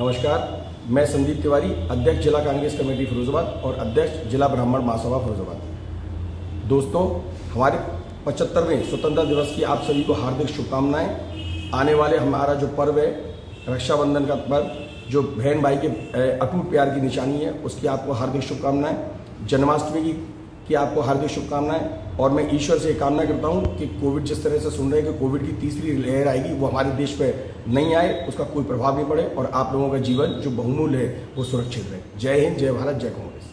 नमस्कार, मैं संदीप तिवारी, अध्यक्ष जिला कांग्रेस कमेटी फिरोजाबाद और अध्यक्ष जिला ब्राह्मण महासभा फिरोजाबाद। दोस्तों, हमारे पचहत्तरवें स्वतंत्रता दिवस की आप सभी को हार्दिक शुभकामनाएँ। आने वाले हमारा जो पर्व है, रक्षाबंधन का पर्व, जो बहन भाई के अटूट प्यार की निशानी है, उसकी आपको हार्दिक शुभकामनाएँ। जन्माष्टमी की की आपको हार्दिक शुभकामनाएँ और मैं ईश्वर से कामना करता हूँ कि कोविड जिस तरह से सुन रहे हैं कि कोविड की तीसरी लहर आएगी, वो हमारे देश पे नहीं आए, उसका कोई प्रभाव नहीं पड़े और आप लोगों का जीवन जो बहुमूल्य है, वो सुरक्षित रहे। जय हिंद, जय भारत, जय कांग्रेस।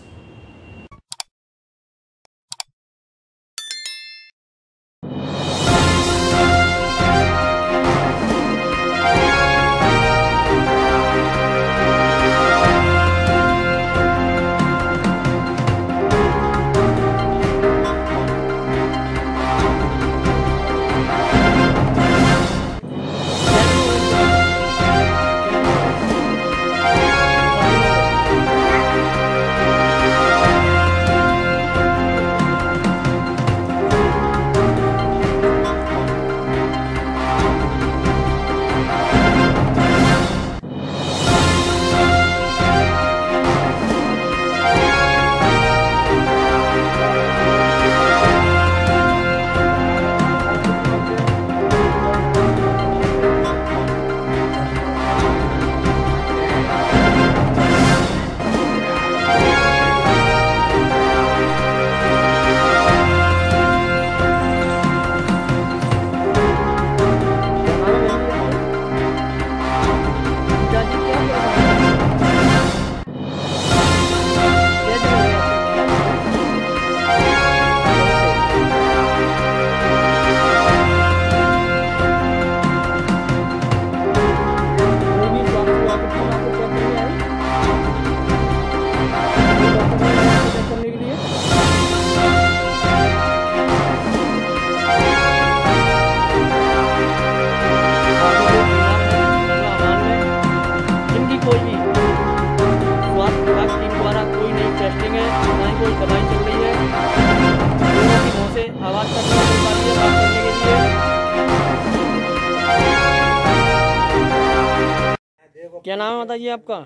क्या नाम है बताइए आपका?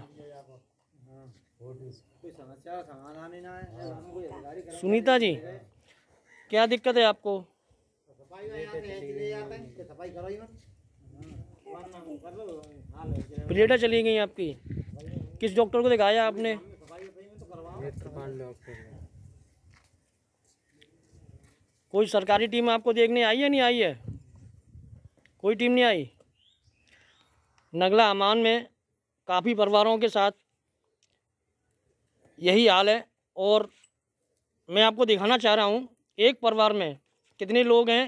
सुनीता जी, क्या दिक्कत है आपको? प्लेटा चली गई आपकी। किस डॉक्टर को दिखाया आपने? कोई सरकारी टीम आपको देखने आई है, नहीं आई है? कोई टीम नहीं आई? नगला अमान में काफ़ी परिवारों के साथ यही हाल है और मैं आपको दिखाना चाह रहा हूँ, एक परिवार में कितने लोग हैं?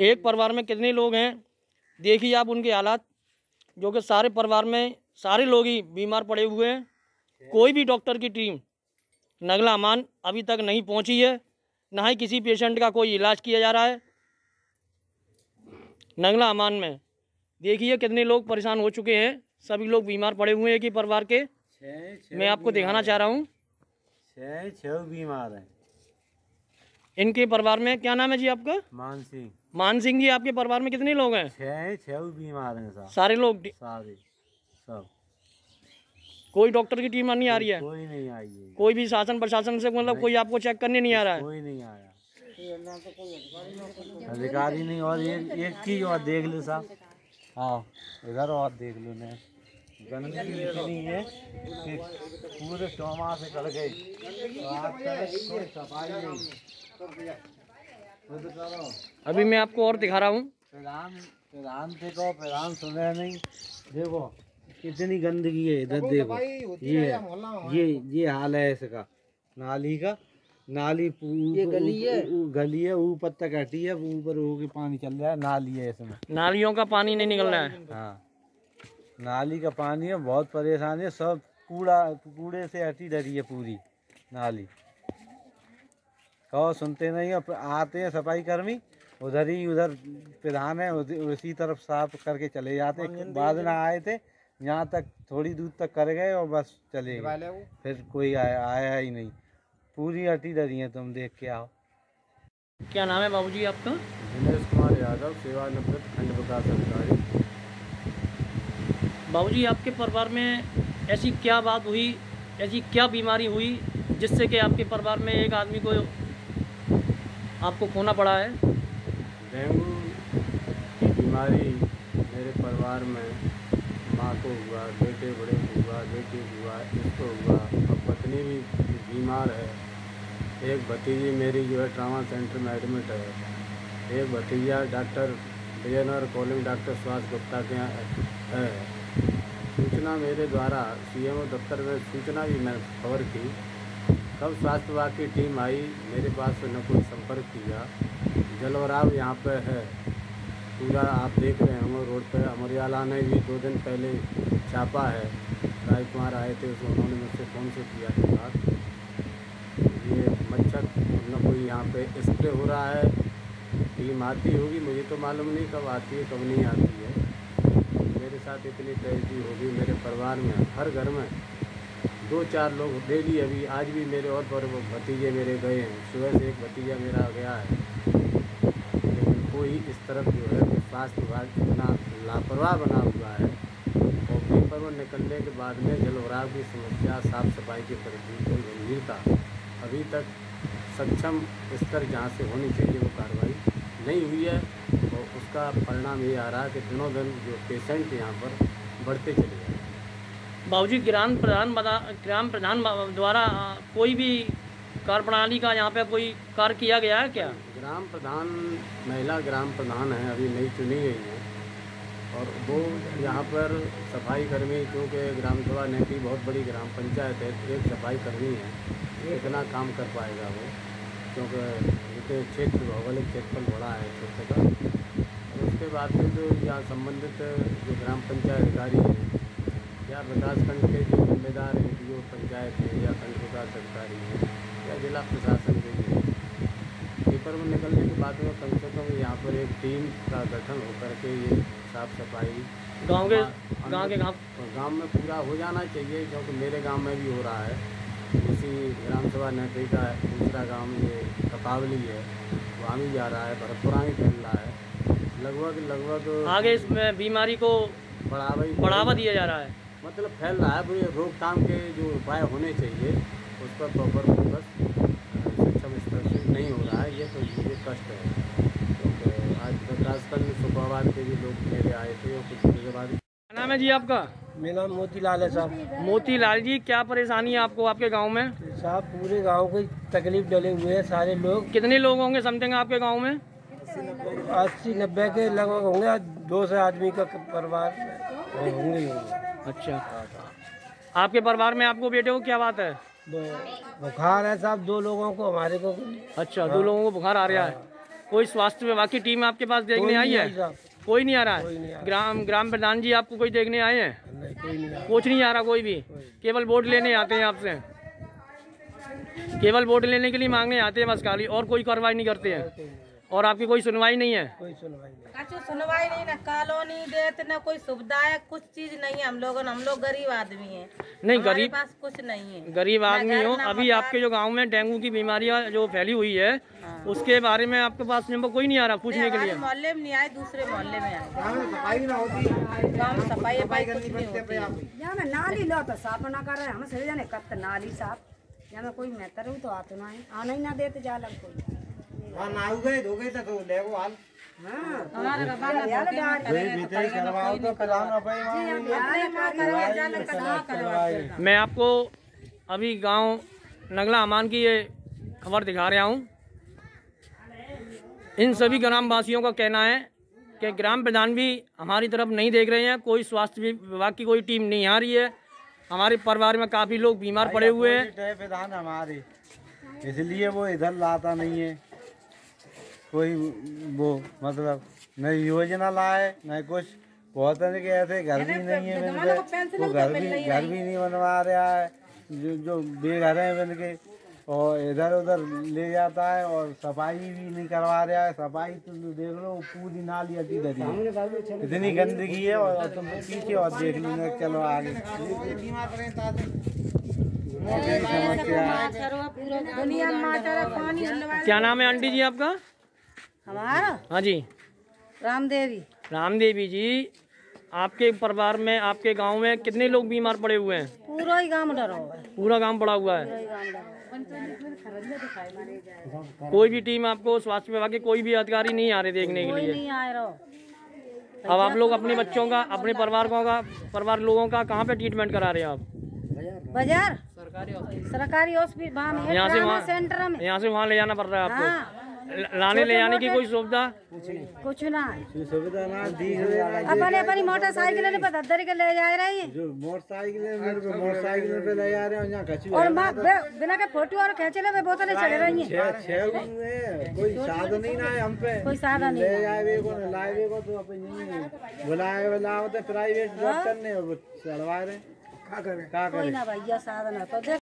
एक परिवार में कितने लोग हैं? देखिए आप उनके हालात, जो कि सारे परिवार में सारे लोग ही बीमार पड़े हुए हैं। कोई भी डॉक्टर की टीम नगला अमान अभी तक नहीं पहुँची है, ना ही किसी पेशेंट का कोई इलाज किया जा रहा है। नगला अमान में देखिए कितने लोग परेशान हो चुके हैं। सभी लोग बीमार पड़े हुए हैं ही परिवार के? मैं आपको दिखाना चाह रहा हूँ। छः छः बीमार हैं। इनके परिवार में क्या नाम है जी आपका? मान सिंह। मान सिंह जी आपके परिवार में कितने लोग हैं? छः छः बीमार हैं साहब। सारे लोग? सारे सब। कोई डॉक्टर की टीम नहीं आ रही है? कोई नहीं आई है। कोई भी शासन प्रशासन से मतलब कोई आपको चेक करने नहीं आ रहा है? कोई नहीं आया। अधिकारी नहीं और एक एक चीज़ और देख लो साहब। हाँ इधर और देख लो ने। गंदगी इतनी है कि पूरे चौमा से कड़ गए अभी मैं आपको और दिखा रहा हूँ। प्रधान से कहो प्रधान सुने नहीं। देखो कितनी गंदगी है इधर देखो। ये ये ये हाल है इसका। नाली का नाली ये गली है। गली है ऊपर तक हटी है ऊपर होके पानी चल रहा है नाली है इसमें। नालियों का पानी नहीं निकल रहा है। हाँ। नाली का पानी है बहुत परेशानी है सब कूड़ा कूड़े से हटी डरी है पूरी नाली। कहो सुनते नहीं है आते हैं सफ़ाई कर्मी उधर ही उधर प्रधान है उसी तरफ़ साफ़ करके चले जाते हैं। बाद में आए थे यहाँ तक थोड़ी दूर तक कर गए और बस चले गए। फिर कोई आया आया ही नहीं। पूरी हटी डरी है तुम देख के आओ। क्या नाम है बाबूजी आपका? दिनेश कुमार यादव सेवानिवृत्त खंड विकास अधिकारी। बाबूजी आपके परिवार में ऐसी क्या बात हुई ऐसी क्या बीमारी हुई जिससे कि आपके परिवार में एक आदमी को आपको खोना पड़ा है? डेंगू की बीमारी मेरे परिवार में माँ को हुआ बेटे बड़े को हुआ बेटी को हुआ इसको हुआ। और पत्नी भी बीमार है। एक भतीजी मेरी जो है ट्रामा सेंटर में एडमिट है एक भतीजा doctor Vijayanagar calling doctor Subhash Gupta के यहाँ है। सूचना मेरे द्वारा सीएमओ दफ्तर में सूचना भी मैंने खबर की। कब स्वास्थ्य विभाग की टीम आई, मेरे पास न कोई संपर्क किया। जलवराव यहाँ पर है। पूरा आप देख रहे होंगे रोड पर अमरियाला ने भी दो दिन पहले छापा है। राय कुमार आए थे तो उन्होंने मुझसे फ़ोन से किया था ये मच्छर न कोई यहाँ पे स्प्रे हो रहा है, टीम आती होगी, मुझे तो मालूम नहीं कब आती है, कब नहीं आती है। मेरे साथ इतनी ट्रेजिडी होगी, मेरे परिवार में, हर घर में। दो चार लोग डेली अभी, आज भी मेरे और पर भतीजे मेरे गए हैं। सुबह से एक भतीजा मेरा गया है। लेकिन कोई इस तरफ़ जो है स्वास्थ्य विभाग इतना लापरवाह बना हुआ है। और पेपर में निकलने के बाद में जलभराव की समस्या, साफ़ सफ़ाई के प्रति गंभीरता अभी तक सक्षम स्तर जहाँ से होनी चाहिए वो कार्रवाई नहीं हुई है और उसका परिणाम ये आ रहा है कि दिनों दिन जो पेशेंट यहाँ पर बढ़ते चले जा रहे हैं। बाबूजी ग्राम प्रधान ग्राम प्रधान द्वारा कोई भी कार्य प्रणाली का यहाँ पे कोई कार्य किया गया है क्या? ग्राम प्रधान महिला ग्राम प्रधान है अभी नई चुनी गई है। और वो यहाँ पर सफ़ाई कर्मी, क्योंकि ग्राम सभा ने की बहुत बड़ी ग्राम पंचायत है, एक सफ़ाई कर्मी है, इतना काम कर पाएगा वो, क्योंकि इतने क्षेत्र, भौगोलिक क्षेत्रफल बड़ा है क्षेत्र का। और उसके बाद फिर जो यहाँ संबंधित जो ग्राम पंचायत अधिकारी हैं, या विकासखंड के जो जिम्मेदार हैं, जो पंचायत है, या खंड विकास अधिकारी हैं, या जिला प्रशासन के हैं पेपर में निकलने के बाद में कम से कम यहाँ पर एक टीम का गठन होकर के ये साफ़ सफ़ाई गाँव के हाँ, गाँव के गाँव गाँव में पूरा हो जाना चाहिए क्योंकि मेरे गाँव में भी हो रहा है। इसी ग्राम सभा नहरी का दूसरा गाँव ये कपावली है वहाँ भी जा रहा है भरतपुरा भी फैल रहा है। लगभग लगभग आगे इसमें बीमारी को बढ़ावा बढ़ावा दिया जा रहा है। मतलब फैल रहा है रोकथाम के जो उपाय होने चाहिए उस पर प्रॉपर फोकस सक्षम स्तर से नहीं हो है ये तो मुझे कष्ट है क्योंकि आज विकासखंड शुक्रवार के भी लोग मेरे आए थे और कुछ दिनों के बाद क्या नाम है जी आपका? मेरा नाम मोतीलाल है साहब। मोतीलाल जी क्या परेशानी है आपको आपके गाँव में? साहब पूरे गाँव की तकलीफ़ डले हुए हैं सारे लोग। कितने लोग होंगे समथिंग आपके गाँव में? अस्सी नब्बे के लगभग होंगे दो सौ आदमी का परिवार होंगे अच्छा। आपके परिवार में आपको बेटे को क्या बात है? बुखार है साहब दो लोगों को हमारे को अच्छा हाँ। दो लोगों को बुखार आ रहा है। कोई स्वास्थ्य विभाग की टीम आपके पास देखने आई है? कोई नहीं आ रहा है? ग्राम ग्राम प्रधान जी आपको कोई देखने आए हैं? कुछ नहीं आ रहा। कोई भी। केवल वोट लेने आते हैं आपसे। केवल वोट लेने के लिए मांगने आते हैं बस खाली और कोई कार्रवाई नहीं करते हैं। और आपकी कोई सुनवाई नहीं है? कोई सुनवाई नहीं। कछु सुनवाई नहीं ना कॉलोनी देते ना कोई सुविधा है कुछ चीज़ नहीं है। हम लोग हम लोग गरीब आदमी हैं। नहीं गरीब पास कुछ नहीं है। गरीब आदमी हो अभी आपके जो गाँव में डेंगू की बीमारियाँ जो फैली हुई है हाँ। उसके बारे में आपके पास नंबर कोई नहीं आ रहा पूछने के लिए। मोहल्ले में नहीं आए दूसरे मोहल्ले में आए। गाँव में सफ़ाई वफाई कुछ नहीं होती। है में नाली लो तो साफ़ ना कर रहे हम सही जाने कत नाली साफ़। यहाँ में कोई मेहतर हो तो आतो ना है। आना ही ना देते जालम कोई। में तो ना आपको अभी गाँव नगला अमान की ये खबर दिखा रहा हूँ। इन सभी ग्रामवासियों का कहना है कि ग्राम प्रधान भी हमारी तरफ़ नहीं देख रहे हैं कोई स्वास्थ्य विभाग की कोई टीम नहीं आ रही है। हमारे परिवार में काफ़ी लोग बीमार पड़े हुए हैं। है प्रधान हमारे इसलिए वो इधर लाता नहीं है। कोई वो मतलब न योजना लाए न कुछ बहुत है कि ऐसे घर भी नहीं है इनके वो घर भी घर भी नहीं बनवा रहा है जो जो बेघर हैं इनके और इधर उधर ले जाता है और सफ़ाई भी नहीं करवा रहा है सफ़ाई तो देख लो पूरी नाली अटी धरी है इतनी गंदगी है और तुम पीछे और देख लेंगे चलो आगे क्या नाम है आंटी जी आपका हमारा? हाँ जी। राम देवी राम देवी जी आपके परिवार में आपके गाँव में कितने लोग बीमार पड़े हुए हैं? पूरा ही गाँव डरा हुआ है। पूरा गाँव पड़ा हुआ है। कोई भी टीम आपको स्वास्थ्य विभाग के कोई भी अधिकारी नहीं आ रहे देखने के लिए। नहीं आए रहो। अब आप लोग अपने बच्चों का अपने परिवार का परिवार लोगों का कहाँ पे ट्रीटमेंट करा रहे हैं आप? बाज़ार? सरकारी हॉस्पिटल यहाँ से वहाँ सेंटर में। यहाँ से वहाँ ले जाना पड़ रहा है आपको। हाँ। लाने ले जाने की कोई सुविधा? कुछ ना। है सुविधा ना अपने अपनी मोटरसाइकिल के ले जा रही है। जो मोटरसाइकिल मेरे को मोटरसाइकिल पे ले जा रहे हैं यहाँ कछु और माँ बिना के फ़ोटो और खींचे ले बोतलें चढ़ रही हैं। छह छह गुण है। कोई साधन ही ना है हम पे। कोई साधन नहीं। ले जाए को लाए को तो अपन नहीं बुलाए बुलाओ तो प्राइवेट जॉब करने चढ़वा रहे हैं। क्या करें। क्या कोई ना भैया साधन है तो